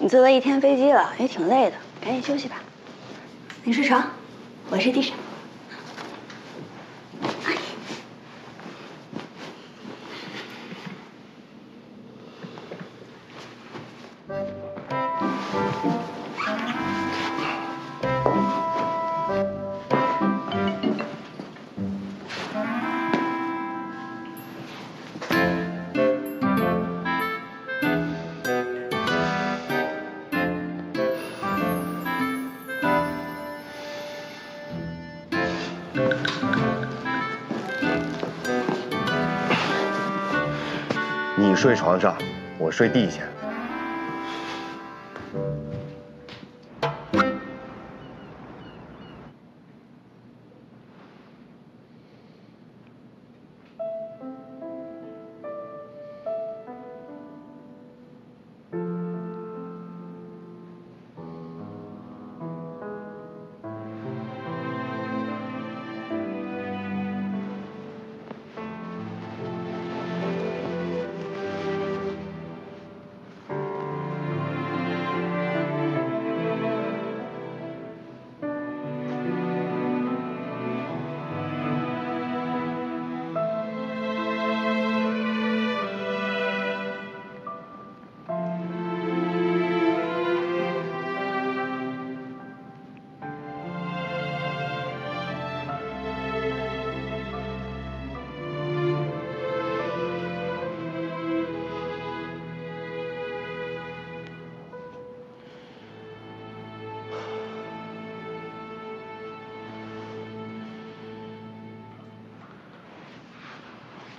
你坐了一天飞机了，也挺累的，赶紧休息吧。你睡床，我睡地上。你睡床上，我睡地下。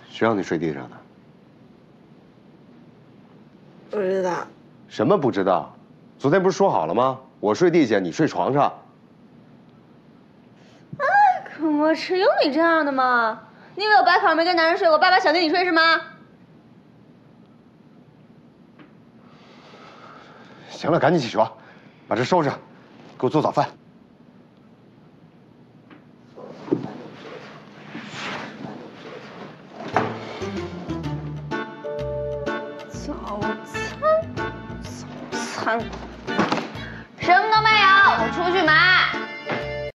谁让你睡地上的？不知道。什么不知道？昨天不是说好了吗？我睡地下，你睡床上。哎可我吃有你这样的吗？你以为我白考没跟男人睡我，爸爸想跟你睡是吗？行了，赶紧起床，把这收拾，给我做早饭。什么都没有我出去买。